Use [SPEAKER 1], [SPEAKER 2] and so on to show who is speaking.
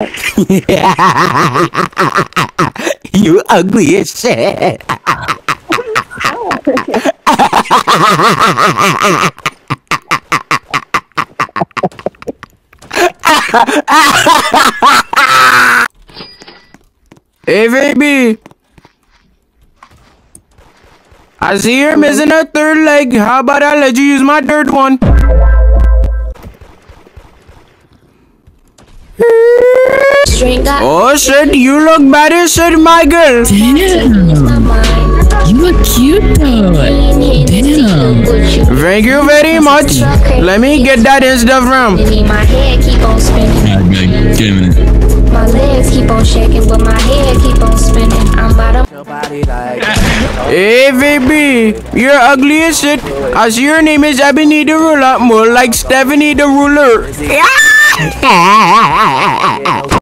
[SPEAKER 1] you ugly as shit. hey, baby. I see you're missing a third leg. How about I let you use my third one? Oh shit, you look better shit, my girl.
[SPEAKER 2] Damn. You look cute though. Damn.
[SPEAKER 1] Thank you very much. Let me get that Instagram.
[SPEAKER 3] My head keep on spinning.
[SPEAKER 2] Damn it.
[SPEAKER 3] My legs keep on shaking, but my head keep on spinning. I'm about to
[SPEAKER 1] Hey, baby, you're ugly as shit. I see your name is Ebony the Ruler, more like Stephanie the Ruler.